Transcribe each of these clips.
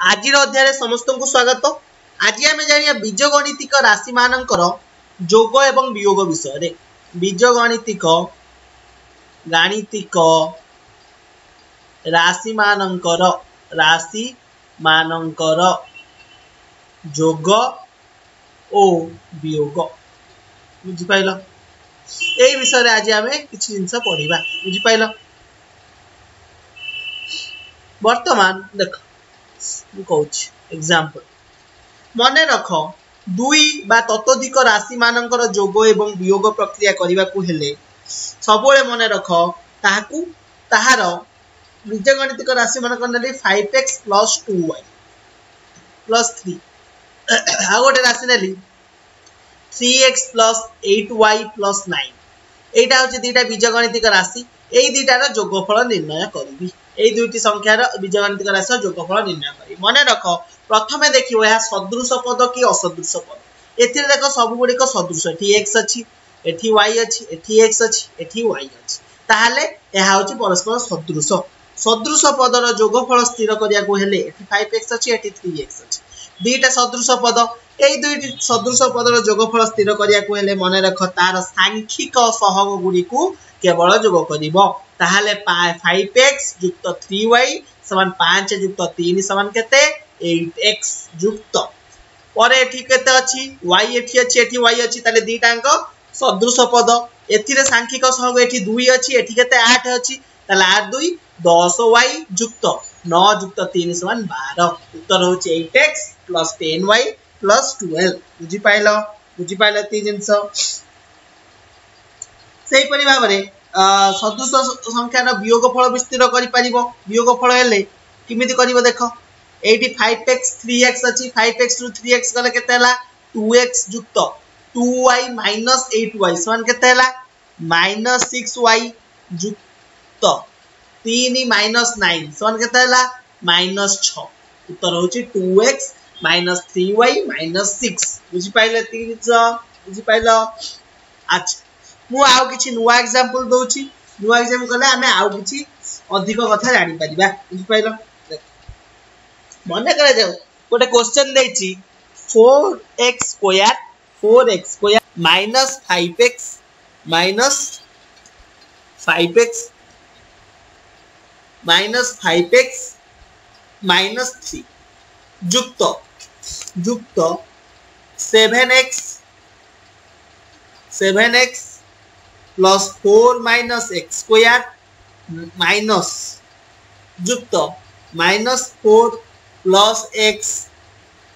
ଆଜିର ଅଧ୍ୟାୟରେ ସମସ୍ତଙ୍କୁ ସ୍ୱାଗତ ଆଜି ଆମେ ଜାଣିବା ବୀଜଗଣିତିକ ରାଶିମାନଙ୍କର ଯୋଗ ଏବଂ ବିୟୋଗ ବିଷୟରେ ବୀଜଗଣିତିକ ଗାଣିତିକ ରାଶିମାନଙ୍କର ରାଶିମାନଙ୍କର ଯୋଗ ଓ ବିୟୋଗ ବୁଝିପାରିଲ ଏଇ ବିଷୟରେ ଆଜି ଆମେ କିଛି ଜିନିଷ ପଢ଼ିବା ବୁଝିପାରିଲ ବର୍ତ୍ତମାନ ଦେଖ ମୁଁ କହୁଛି ଏକ୍ସାମ୍ପଲ ମନେ ରଖ ଦୁଇ ବା ତତୋଧିକ ରାଶିମାନଙ୍କର ଯୋଗ ଏବଂ ବିୟୋଗ ପ୍ରକ୍ରିୟା କରିବାକୁ ହେଲେ ସବୁବେଳେ ମନେ ରଖ ତାହାକୁ ତାହାର ବୀଜଗଣିତିକ ରାଶିମାନଙ୍କ ନେଲି five x plus two y plus three ଆଉ ଗୋଟେ ରାଶି ନେଲି three x plus eight y plus nine এইটা হচ্ছে দুইটা বীজগণিতিক রাশি এই দুইটার যোগফল নির্ণয় করবি এই দুইটি সংখ্যার বীজগণিতিক রাশির যোগফল নির্ণয় করবি মনে রখ প্রথমে দেখিব ଏହା সদৃশ পদ কি অসদৃশ পদ এথিরে দেখ সবুগুড়িক সদৃশ এটি এক্স ଅଛି এটি ওয়াই ଅଛି এটি এক্স ଅଛି এটি ওয়াই ଅଛି তাহলে ଏହା হচ্ছে পরস্পর সদৃশ সদৃশ পদর যোগফল স্থির করিয়াকু হেলে এটি 5x ଅଛି এটি 3x ଅଛି দুইটা সদৃশ পদ এই দুইটি সদৃশ পদর যোগফল স্থির করিয়াকু হেলে মনে রাখ তার সাংখ্যিক সহগ গুড়িকু কেবল যোগ করিব ताहले फाइव एक्स युक्त थ्री वाई सामान पाँच युक्त तीन सामान केक्स युक्त पर दीटा सदृश पद ए सांख्यिक सहग ये दुई अच्छी ये आठ अच्छी आठ दुई दस वाई युक्त नुक्त तीन सामान बारह उत्तर हूँ eight x plus ten y plus twelve बुझिपाल बुझिपाल जिनस भाव ସଦୃଶ ସଂଖ୍ୟାର ବିୟୋଗ ଫଳ ବିସ୍ତୀର୍ଣ୍ଣ କରିପାରିବ ବିୟୋଗ ଫଳ ହେଲେ କେମିତି କରିବ ଦେଖ ଏଇଠି ଫାଇଭ ଏକ୍ସ ଥ୍ରୀ ଏକ୍ସ ଅଛି ଫାଇଭ ଏକ୍ସରୁ ଥ୍ରୀ ଏକ୍ସ ଗଲେ କେତେ ହେଲା ଟୁ ଏକ୍ସ ଯୁକ୍ତ two y minus eight y ସମାନ କେତେ ହେଲା ମାଇନସ୍ ସିକ୍ସ ୱାଇ ଯୁକ୍ତ ତିନି ମାଇନସ୍ ନାଇନ୍ ସମାନ କେତେ ହେଲା ମାଇନସ୍ ଛଅ ଉତ୍ତର ହେଉଛି two x minus three y minus six ବୁଝିପାରିଲେ ତିନି ବୁଝିପାରିଲ ଆଚ୍ଛା मुझे नुआ एक्जापल दौर नुआ एक्जाम कले आम आउ किसी अधिक कथ जापर बुझिपाल मन कर गोटे क्वेश्चन देखिए four x square four x square minus five minus five minus five minus three युक्त युक्त seven x seven x plus 4 minus x square minus যুক্ত minus 4 plus x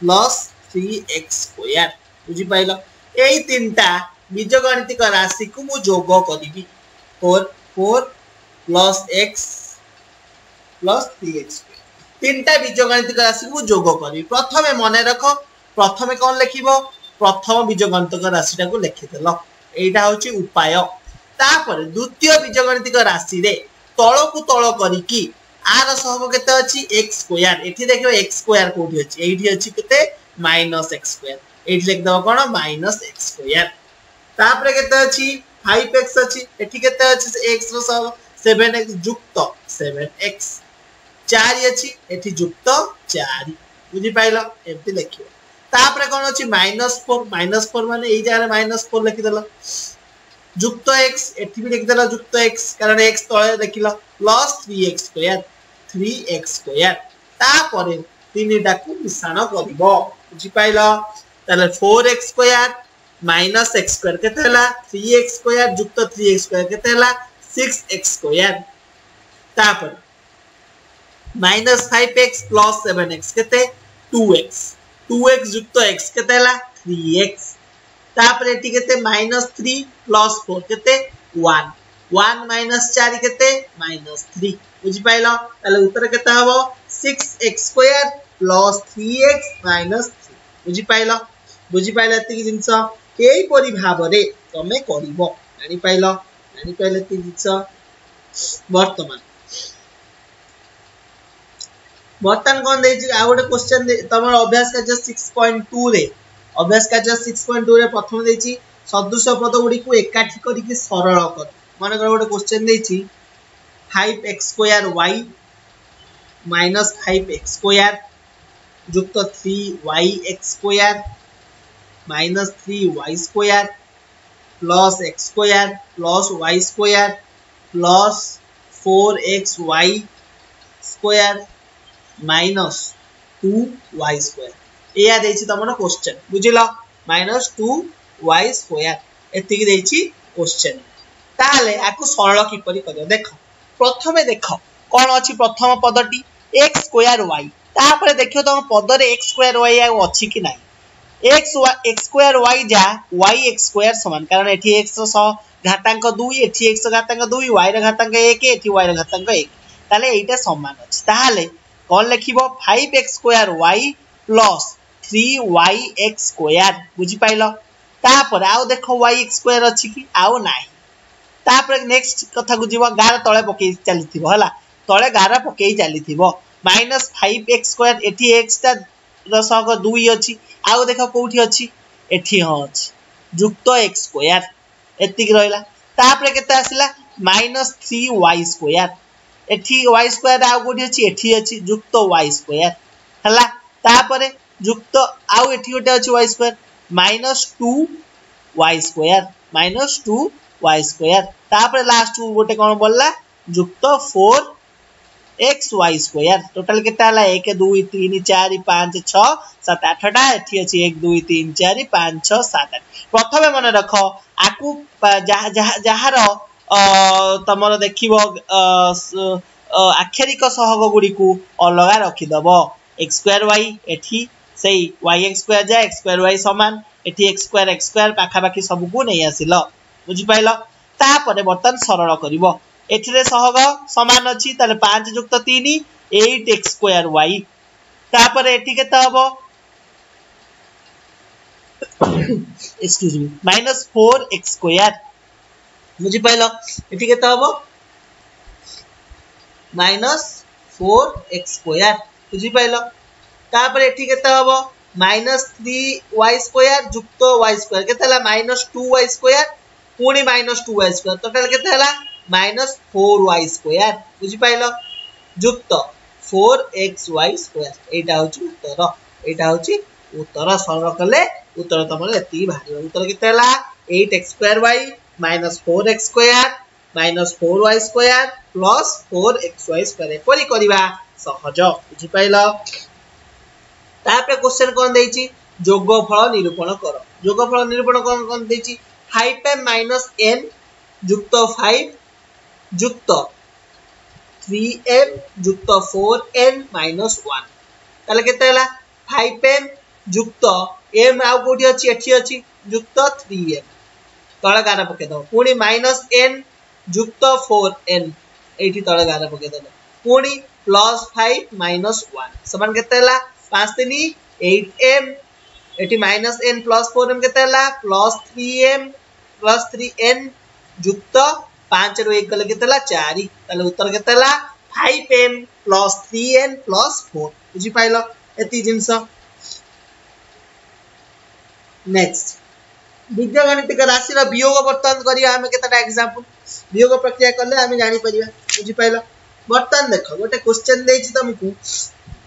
plus 3x square বুঝি পাইল? এই তিনটা বীজগণিতিক রাশিকু মু যোগ করিবি। 4 4 plus x plus 3x square তিনটা বীজগণিতিক রাশিকু মু যোগ করিবি। প্রথমে মনে রাখো, প্রথমে কোন লিখিব প্রথম বীজগণিতিক রাশিটাকু লিখিদেল এইটা হচ্ছে উপায় ତାପରେ ଦ୍ୱିତୀୟ ବୀଜଗଣିତିକ ରାଶିରେ ତଳକୁ ତଳ କରିକି ଆର ସହଗ କେତେ ଅଛି ଏକ୍ସ ସ୍କୋୟାର ଏଠି ଦେଖିବ ଏକ୍ସ ସ୍କୋୟାର କୋଉଠି ଅଛି ଏଇଠି ଅଛି କେତେ ମାଇନସ୍ ଏକ୍ସ ସ୍କୋୟାର ଏଇଠି ଲେଖିଦେବ କ'ଣ ମାଇନସ୍ ଏକ୍ସ ସ୍କୋୟାର ତାପରେ କେତେ ଅଛି ফাইভ এক্স ଅଛି ଏଠି କେତେ ଅଛି ଏକ୍ସ ର ସହ ସେଭେନ ଏକ୍ସ ଯୁକ୍ତ ସେଭେନ ଏକ୍ସ ଚାରି ଅଛି ଏଠି ଯୁକ୍ତ ଚାରି ବୁଝିପାଇଲ ଏମିତି ଲେଖିବ ତାପରେ କ'ଣ ଅଛି ମାଇନସ୍ ଫୋର যুক্ত এক্স এটি বি লিখি দেলা যুক্ত এক্স কারণ এক্স তলে দেখিল plus three x square three x square তাপরে তিনিটাকে মিশ্রণ করব। বুঝিপাইল তাহলে four x square minus x square কেতে হল থ্রি এক্স স্কোয়ার যুক্ত থ্রি এক্স স্কোয়ার কেতে হল সিক্স এক্স স্কোয়ার তাপরে minus five x plus seven x কেতে টু এক্স টু এক্স যুক্ত এক্স কেতে হল থ্রি এক্স તાપરે એટી કેતે -3 4 કેતે 1 1 - 4 કેતે -3 বুঝি পাইলো তাহলে উত্তর কেতে হবো 6x2 3x 3 বুঝি পাইলো বুঝি পাইলো এতিকি জিনিস এই পরি ভাবরে তুমি করিব জানি পাইলো জানি পাইলো এতিকি জিনিস বর্তমান বর্তমান কোন দেইছি আর গোটে কোশ্চেন তোমার অভ্যাস কাজ 6.2 রে ଅଭ୍ୟାସ କାର୍ଯ୍ୟ ସିକ୍ସ ପଏଣ୍ଟ ଟୁରେ ପ୍ରଥମେ ଦେଇଛି ସଦୃଶ ପଦ ଗୁଡ଼ିକୁ ଏକାଠି କରିକି ସରଳ କର ମନେକର ଗୋଟେ କ୍ୱେଶ୍ଚନ ଦେଇଛି five x square y minus five x square ଯୁକ୍ତ three y x square minus three y square plus x square plus y square plus four x y square minus two y square ଏଇଆ ଦେଇଛି ତମର question ବୁଝିଲ minus two y square ଏତିକି ଦେଇଛି question ତାହେଲେ ଆକୁ ସରଳ କିପରି କରିବ ଦେଖ. ପ୍ରଥମେ ଦେଖ. କ'ଣ ଅଛି ପ୍ରଥମ ପଦଟି? ଏକ୍ସ ସ୍କୋୟାର ୱାଇ ତାପରେ ଦେଖିବ ତମ ପଦରେ ଏକ୍ସ ସ୍କୋୟାର ୱାଇ ଆଉ ଅଛି କି ନାହିଁ? এক্স এক্স স্কোয়ার ওয়াই যা ওয়াই এক্স স্কোয়ার সমান কারণ এটি এক্স ঘাতাঙ্ক দুই এটি এক্স ঘাতাঙ্ক দুই ওয়াই ঘাতাঙ্ক এক এটি ওয়াই ঘাতাঙ্ক এক তাহলে এইটা সমান আছে তাহলে কল লিখব five x square y plus three y x square ବୁଝିପାରିଲ ତାପରେ ଆଉ ଦେଖ ୱାଇ ଏକ୍ସ ସ୍କୋୟାର ଅଛି କି ଆଉ ନାହିଁ ତାପରେ ନେକ୍ସଟ କଥାକୁ ଯିବ ଗାର ତଳେ ପକେଇ ଚାଲିଥିବ ହେଲା ତଳେ ଗାର ପକେଇ ଚାଲିଥିବ ମାଇନସ୍ ଫାଇଭ ଏକ୍ସ ସ୍କୋୟାର ଏଠି ଏକ୍ସଟା ସହ ଦୁଇ ଅଛି ଆଉ ଦେଖ କୋଉଠି ଅଛି ଏଠି ହଁ ଅଛି ଯୁକ୍ତ ଏକ୍ସ ସ୍କୋୟାର ଏତିକି ରହିଲା ତାପରେ କେତେ ଆସିଲା ମାଇନସ୍ ଥ୍ରୀ ୱାଇ ସ୍କୋୟାର ଏଠି ୱାଇ ସ୍କୋୟାର ଆଉ କୋଉଠି ଅଛି ଏଠି ଅଛି ଯୁକ୍ତ ୱାଇ ସ୍କୋୟାର ହେଲା ତାପରେ যুক্ত, আউ এটি গোটে আছে y square minus two y square minus two y square তাপরে লাস্টকু গোটে কোণ বললা? যুক্ত four x y square total কেটা হল? এক, দুই, তিন, চারি, পাঁচ, ছ, সাত আঠটা এটি আছে এক, দুই, তিন, চারি, পাঁচ, ছ, সাত, আট। প্রথমে মনে রখ, আকু যাহার তোমার দেখিব আক্ষরিক সহগ গুড়ি অলগা রখিদব। এক্স স্কোয়ার ওয়াই এটি ସେଇ ୱାଇ ଏକ୍ସ ସ୍କୋୟାର ଯା ଏକ୍ସ ସ୍କୋୟାର ୱାଇ ସମାନ ଏଠି ଏକ୍ସ ସ୍କୋୟାର ଏକ୍ସ ସ୍କୋୟାର ପାଖାପାଖି ସବୁକୁ ନେଇ ଆସିଲ ବୁଝିପାଇଲ ତାପରେ ବର୍ତ୍ତମାନ ସରଳ କରିବ ଏଥିରେ ସହଗ ସମାନ ଅଛି ତାହେଲେ ପାଞ୍ଚ ଯୁକ୍ତ ତିନି ଏଇଟ ଏକ୍ସ ସ୍କୋୟାର ୱାଇ ତାପରେ ଏଠି କେତେ ହବ excuse me minus four x square বুঝিপাইল এটি কেতে হব মাইনাস ফোর এক্স স্কোয়ার বুঝিপাইল ତାପରେ ଏଠି କେତେ ହବ ମାଇନସ୍ ଥ୍ରୀ ୱାଇ ସ୍କୋୟାର ଯୁକ୍ତ ୱାଇ ସ୍କୋୟାର କେତେ ହେଲା ମାଇନସ୍ ଟୁ ୱାଇ ସ୍କୋୟାର ପୁଣି minus two y square total କେତେ ହେଲା ମାଇନସ୍ ଫୋର୍ ୱାଇ ସ୍କୋୟାର ବୁଝିପାରିଲ ଯୁକ୍ତ ফোর এক্স ওয়াই স্কোয়ার এইটা হচ্ছে উত্তর, এইটা হচ্ছে উত্তর, সরল কলে উত্তর তোমার এত বাহার উত্তর কেতে হল eight x square y minus four x square minus four y square plus four x y square এপরি করা সহজ বুঝিপাইল ତାପରେ କ୍ୱେଶ୍ଚନ କ'ଣ ଦେଇଛି ଯୋଗଫଳ ନିରୂପଣ କର ଯୋଗଫଳ ନିରୂପଣ କ'ଣ କ'ଣ ଦେଇଛି ফাইভ এম মাইনাস এন যুক্ত ফাইভ যুক্ত থ্রি এম যুক্ত ফোর এন মাইনস ওয়ান তাহলে কেতে ହେଲା ফাইভ এম যুক্ত এম ଆଉ କୋଉଠି ଅଛି ଏଠି ଅଛି ଯୁକ୍ତ থ্রি এম ତଳେ ଗାର ପକେଇଦବ ପୁଣି ମାଇନସ୍ ଏନ୍ ଯୁକ୍ତ ଫୋର୍ ଏନ୍ ଏଇଠି ତଳେ ଗାର ପକେଇଦବ ପୁଣି ପ୍ଲସ୍ ଫାଇଭ୍ ମାଇନସ୍ ୱାନ୍ ସମାନ କେତେ ହେଲା तो पाँच तीन एट एम ये minus n plus four m के plus three m plus three n युक्त पाँच रु एक गले के चार उत्तर के five m plus three n plus four बुझिपाल ये जिनस नेक्स्ट विज्ञ गणितिक राशि वियोग बर्तन करता एक्जामपल वियोग प्रक्रिया कले आम जापर बुझिपाल बर्तन देख, गोटे क्वेश्चन देखिए तुमको।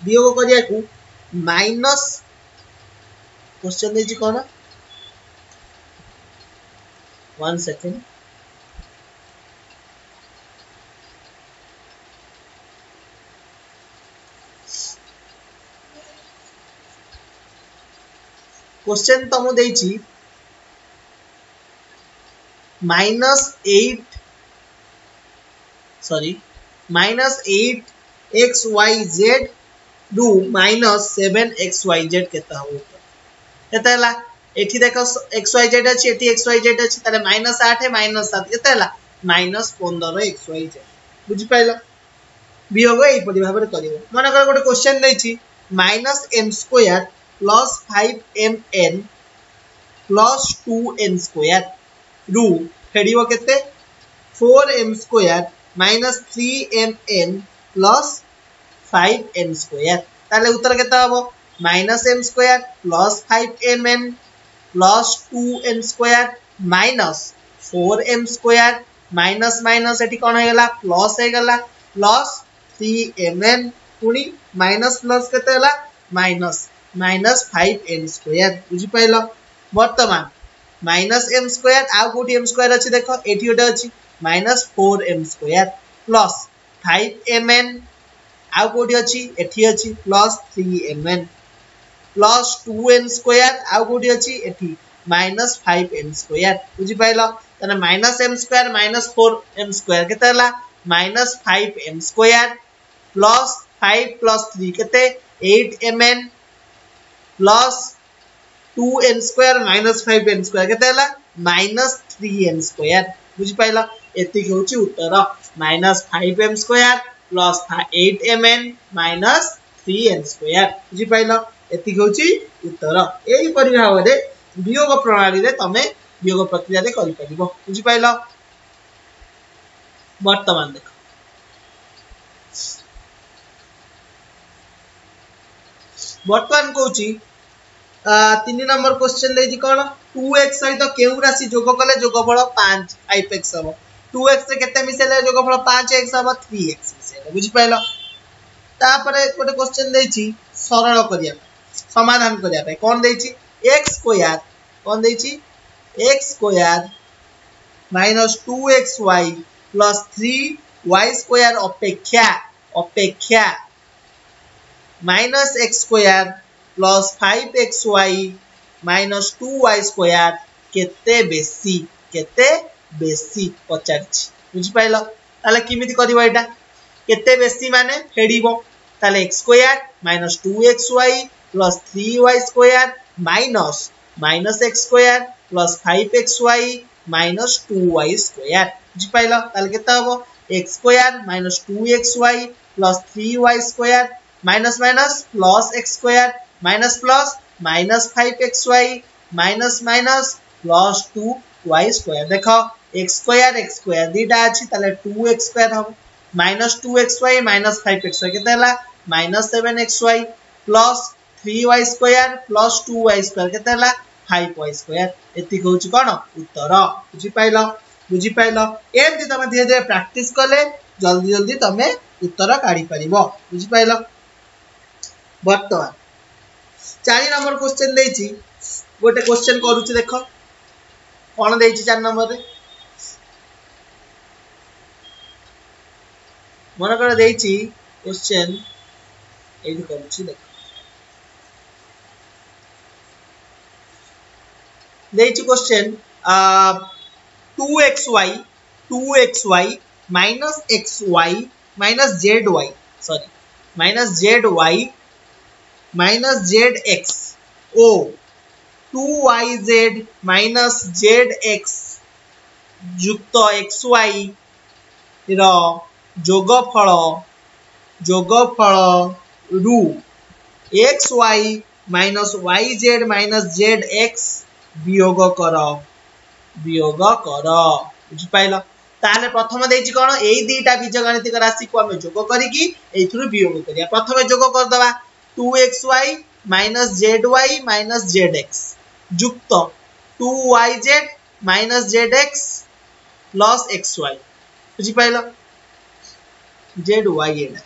वियोग करने को माइनस क्वेश्चन देखिए कौन वन सेकेंड क्वेश्चन तुम दे minus eight sorry minus eight X Y Z to minus seven X Y Z के वाई जेड अच्छी एक्स वाई अच्छी माइनस आठ माइनस सात। के माइनस पंदर एक्स वाई जेड। बुझिपाल वियोग यहपर भाव कर मन कर गोटे क्वेश्चन नहीं minus m square plus five m n plus two m square रु फेर के four m square minus three m n plus five n square তাহলে উত্তর কেতে হব minus N square plus five M N plus two N square minus four M square minus minus এটি কোণ হয়ে গলা? প্লস হয়ে গলা। প্লস থ্রি এম এন পুনি মাইনাস প্লস কেতে হলা? Minus minus five N square বুঝিপাইল বর্তমান মাইনাস এম স্কোয়ার আউ কোটি এম স্কোয়ার অছি দেখো, এটি গোটে অছি minus four m square plus five m n ଆଉ କୋଉଠି ଅଛି ଏଠି ଅଛି plus three m n plus two n square ଆଉ କୋଉଠି ଅଛି ଏଠି ମାଇନସ୍ ଫାଇଭ୍ ଏନ୍ ସ୍କୋୟାର ବୁଝିପାରିଲ ତାହେଲେ minus m square minus four m square କେତେ ହେଲା minus five m square plus five plus three କେତେ eight m n plus two n square minus five n square কেতে হল মাইনাস থ্রি এন স্কোয়ার বুঝিপাইল এতিক হচ্ছে উত্তর minus five m square plus eight m n minus three n square बुझिपार ଏତିକି ହେଉଛି ଉତ୍ତର ଏହିପରି ଭାବରେ ବିୟୋଗ ପ୍ରଣାଳୀରେ ତମେ ବିୟୋଗ ପ୍ରକ୍ରିୟାରେ କରିପାରିବ ବୁଝିପାରିଲ ବର୍ତ୍ତମାନ ଦେଖ ବର୍ତ୍ତମାନ କହୁଛି ତିନି ନମ୍ବର କ୍ୱେଶ୍ଚେନ୍ ଦେଇଛି କ'ଣ ଟୁ ଏକ୍ସ ସହିତ କେଉଁ ରାଶି ଯୋଗ କଲେ ଯୋଗଫଳ ପାଞ୍ଚ ଫାଇଭ୍ ଏକ୍ସ ହେବ ଟୁ ଏକ୍ସରେ କେତେ ମିଶାଇଲେ ଯୋଗଫଳ ପାଞ୍ଚ ଏକ୍ସ ହେବ ଥ୍ରୀ ଏକ୍ସ ମିଶାଇଲେ ବୁଝିପାରିଲ ତାପରେ ଗୋଟେ କ୍ୱେଶ୍ଚେନ୍ ଦେଇଛି ସରଳ କରିବା ପାଇଁ ସମାଧାନ କରିବା ପାଇଁ କ'ଣ ଦେଇଛି ଏକ୍ସ ସ୍କୋୟାର କ'ଣ ଦେଇଛି x square minus two x y plus three y square ଅପେକ୍ଷା ଅପେକ୍ଷା minus x square plus five x y minus two y square কেতে বেশি কেতে বেশি পচারিছি বুঝিপাইল তাহলে কিমিতি করব এটা কেতে বেশি মানে ফেড়িব তাহলে x square minus two x y plus three y square minus minus x square plus five x y minus two y square বুঝিপাইল তাহলে কেতে হব x square minus two x y plus three y square minus minus plus x square minus plus minus 5xy minus minus plus 2y square দেখো x square x square দুইটা আছে তাহলে 2x square হবে minus 2xy minus 5xy କେତେ ହେଲା minus 7xy plus 3y square plus 2y square କେତେ ହେଲା 5y square ଏତିକି ହଉଛି କ'ଣ ଉତ୍ତର ବୁଝିପାରିଲ ବୁଝିପାରିଲ ଏମିତି ତମେ ଧୀରେ ଧୀରେ ପ୍ରାକ୍ଟିସ କଲେ ଜଲ୍ଦି ଜଲ୍ଦି ତମେ ଉତ୍ତର କାଢିପାରିବ ବୁଝିପାରିଲ ବର୍ତ୍ତମାନ ଚାରି ନମ୍ବର କ୍ୱେଶ୍ଚେନ୍ ଦେଇଛି ଗୋଟେ କ୍ୱେଶ୍ଚେନ୍ କରୁଛି ଦେଖ କ'ଣ ଦେଇଛି ଚାରି ନମ୍ବରରେ मन कड़ी question question two x y two x y minus x y minus z y sorry minus z y minus z x ओ two y z minus z x युक्त एक्स वाई रहा যোগফল যোগফল রু x y minus y z minus z x বিয়োগ কর বিয়োগ কর বুঝিপাইল তাহলে প্রথমে দিয়েছি কোণ এই দুইটা বীজগণিতিক রাশিকে আমি যোগ করিকি এইথর বিয়োগ করিয়া প্রথমে যোগ করদবা two x y minus z y minus z x যুক্ত two y z minus z x plus x y বুঝিপাইল Z Y এটা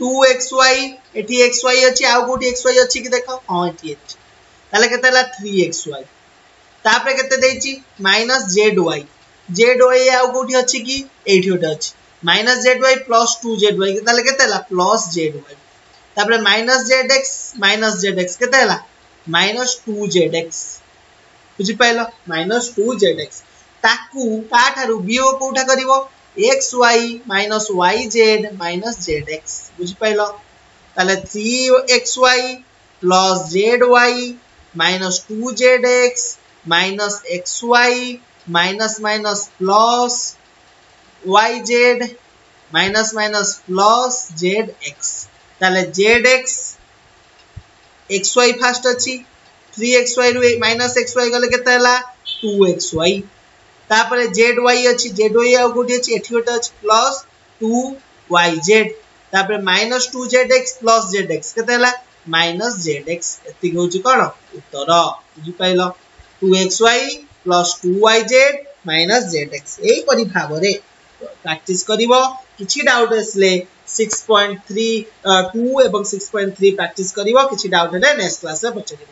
টু এক্স ওয়াই এটি এক্স ওয়াই ଅଛି ଆଉ କୋଉଠି ଏକ୍ସ ୱାଇ ଅଛି କି ଦେଖ ହଁ ଏଠି ଅଛି ତାହେଲେ କେତେ ହେଲା ଥ୍ରୀ ଏକ୍ସ ୱାଇ ତାପରେ କେତେ ଦେଇଛି minus z y z y ଆଉ କୋଉଠି ଅଛି କି ଏଇଠି ଗୋଟେ ଅଛି minus z y plus two z y তাহলে কেতে ହେଲା প্লস জেড ওয়াই তারপরে minus z x minus z x কেতে ହେଲା মাইনাস টু জেড এক্স বুঝিপাইল মাইনাস টু জেড এক্স তাকু কাঠারু বিয়োগ x y minus y z minus z x બુજી three x y plus z y minus two z x minus x minus minus y minus minus plus y z minus minus plus z x three x y रु minus x y गले के two x y তারপরে z y ଅଛି z y ଆଉ ଗୋଟେ ଅଛି ଏଠି ଗୋଟେ ଅଛି ପ୍ଲସ୍ ଟୁ ୱାଇ ଜେଡ୍ ତାପରେ minus two z x plus z x କେତେ ହେଲା ମାଇନସ୍ ଜେଡ୍ ଏକ୍ସ ଏତିକି ହେଉଛି କ'ଣ ଉତ୍ତର ବୁଝିପାରିଲ two x y plus two y z minus z x ଏହିପରି ଭାବରେ ପ୍ରାକ୍ଟିସ୍ କରିବ କିଛି ଡାଉଟ୍ ଆସିଲେ ସିକ୍ସ ପଏଣ୍ଟ ଥ୍ରୀ ଟୁ ଏବଂ ସିକ୍ସ ପଏଣ୍ଟ ଥ୍ରୀ ପ୍ରାକ୍ଟିସ୍ କରିବ କିଛି ଡାଉଟ୍ ହେଲେ ନେକ୍ସଟ କ୍ଲାସ୍ରେ ପଚାରିବ